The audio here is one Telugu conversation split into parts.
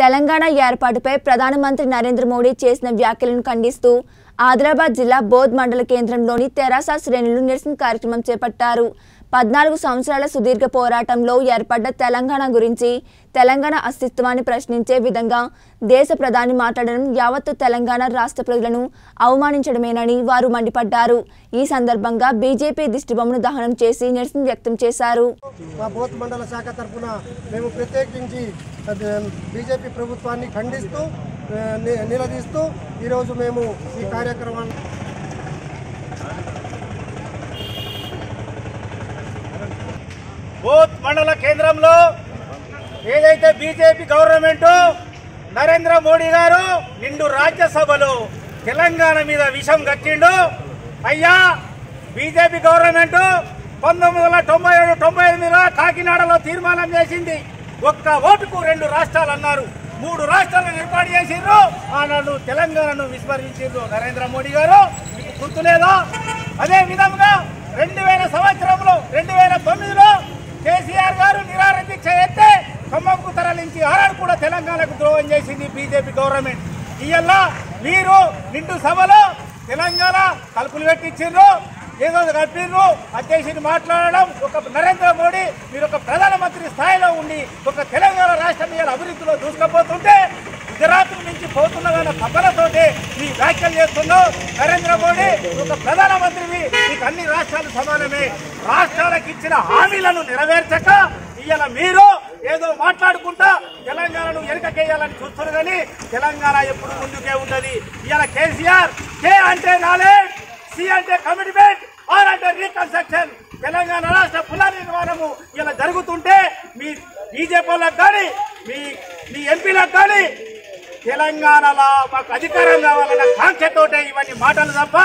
తెలంగాణ ఏర్పాటుపై ప్రధానమంత్రి నరేంద్ర మోడీ చేసిన వ్యాఖ్యలను ఖండిస్తూ ఆదిలాబాద్ జిల్లా బోధ్ మండల కేంద్రంలోని తెరాస శ్రేణులు నిరసన కార్యక్రమం చేపట్టారు. పద్నాలుగు సంవత్సరాల సుదీర్ఘ పోరాటంలో ఏర్పడ్డ తెలంగాణ గురించి తెలంగాణ అస్తిత్వాన్ని ప్రశ్నించే విధంగా దేశ ప్రధాని మాట్లాడడం యావత్తు తెలంగాణ రాష్ట్ర ప్రజలను అవమానించడమేనని వారు మండిపడ్డారు. ఈ సందర్భంగా బీజేపీ దిష్టిబొమ్మను దహనం చేసి నిరసన వ్యక్తం చేశారు. మా బోత్ మండల శాఖ తరఫున మేము ప్రత్యేకించి బీజేపీ ప్రభుత్వాన్ని ఖండిస్తూ నిలదీస్తూ ఈరోజు మేము ఈ కార్యక్రమాన్ని బూత్ మండల కేంద్రంలో ఏదైతే బీజేపీ గవర్నమెంట్ నరేంద్ర మోడీ గారు నిండు రాజ్యసభలో తెలంగాణ మీద విషం కక్కిండు అయ్యా బీజేపీ గవర్నమెంట్ పంతొమ్మిది వందల తొంభై ఏడు తొంభై ఎనిమిదిలో కాకినాడలో తీర్మానం చేసింది. ఒక్క ఓటుకు రెండు రాష్ట్రాలు అన్నారు. మూడు రాష్ట్రాలను ఏర్పాటు చేసిండ్రు ఆనాడు తెలంగాణను విస్మరించిండ్రు నరేంద్ర మోడీ గారు. మీకు గుర్తులేదా? అదే విధంగా రెండు వేల సంవత్సరంలో రెండు వేల తొమ్మిదిలో కేసీఆర్ గారు నిరాహార దీక్ష ఎత్తే ఖమ్మంకు తరలించి ఆనాడు కూడా తెలంగాణకు ద్రోహం చేసింది బీజేపీ గవర్నమెంట్. ఇవల్ల మీరు నిండు సభలో తెలంగాణ తలుపులు పెట్టించిండ్రు ఏదో కట్టిండ్రు అధ్యక్షుడు మాట్లాడడం ఒక నరేంద్ర మోడీ మీరు ఒక మంత్రి స్థాయిలో ఉండి ఒక తెలంగాణ రాష్ట్రం ఇవాళ అభివృద్ధిలో దూసుకుపోతుంటే గుజరాత్ నుంచి పోతున్నదన్న తప్పలతోటి ఈ వ్యాఖ్యలు చేస్తున్నావు. నరేంద్ర మోడీ ఒక ప్రధానమంత్రివి నీకు అన్ని రాష్ట్రాలు సమానమే. రాష్ట్రాలకు ఇచ్చిన హామీలను నెరవేర్చక ఇవాళ మీరు ఏదో మాట్లాడుకుంటా తెలంగాణను వెనుకకేయాలని చూస్తున్నారు కానీ తెలంగాణ ఎప్పుడు ముందుకే ఉన్నది ఇవాళ కేసీఆర్ కే అంటే నాలెడ్జ్ సి అంటే కమిట్మెంట్ ఆర్ అంటే రీకన్స్ట్రక్షన్ తెలంగాణ రాష్ట్ర పునర్నిర్మాణము ఇలా జరుగుతుంటే మీ బీజేపీలకు కానీ మీ మీ ఎంపీలకు కానీ తెలంగాణలో మాకు అధికారం కావాలన్న కాంక్షతోటే ఇవన్నీ మాటలు తప్ప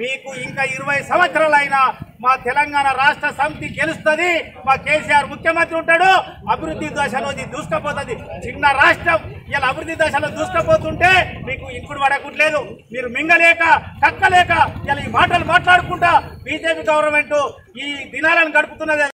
మీకు ఇంకా ఇరవై సంవత్సరాలైనా మా తెలంగాణ రాష్ట్ర సమితి గెలుస్తుంది మా కేసీఆర్ ముఖ్యమంత్రి ఉంటాడు అభివృద్ధి దశలో ఇది దూసుకపోతుంది. చిన్న రాష్ట్రం ఇలా అభివృద్ధి దశలో దూసుకపోతుంటే మీకు ఇంకుడు పడకట్లేదు మీరు మింగలేక కక్కలేక ఇలా ఈ మాటలు మాట్లాడుకుంటా బీజేపీ గవర్నమెంట్ ఈ దినాలను గడుపుతున్నది.